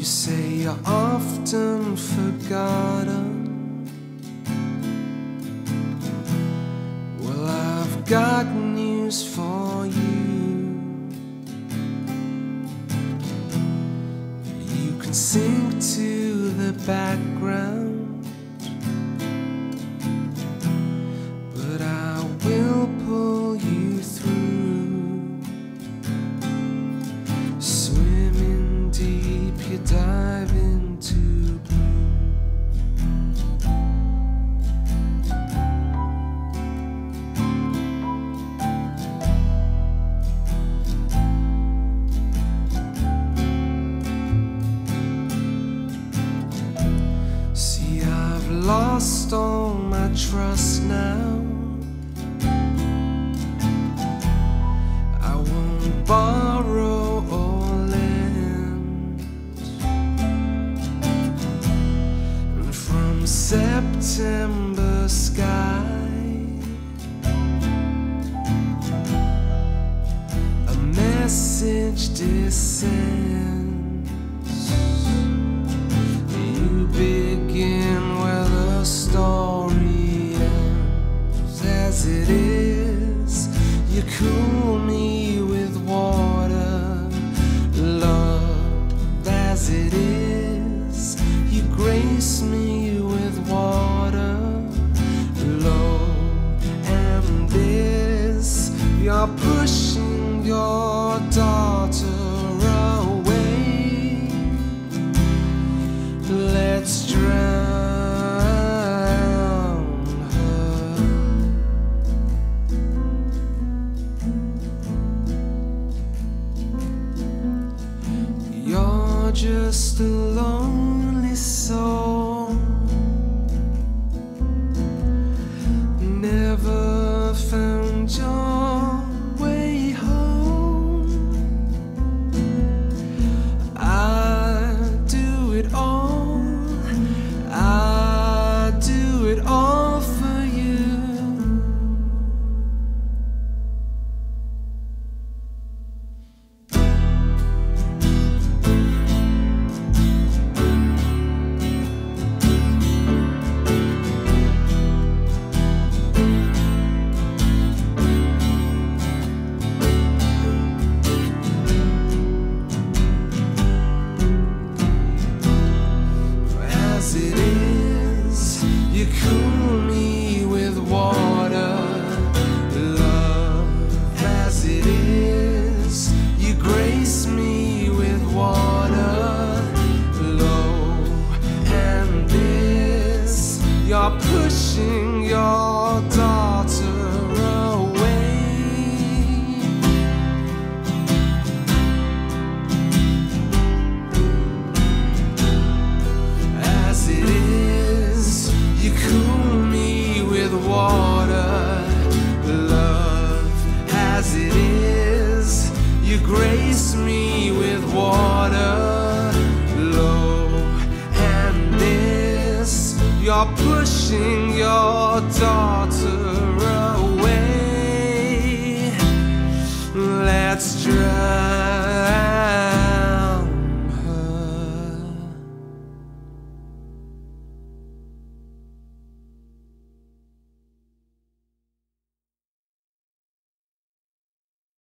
You say you're often forgotten. Well, I've got news for you. You can sink to the background. dive into September sky. A message descends. pushing your daughter away. Let's drown her. You're just a lonely soul. pushing your dog. You're pushing your daughter away. Let's drive.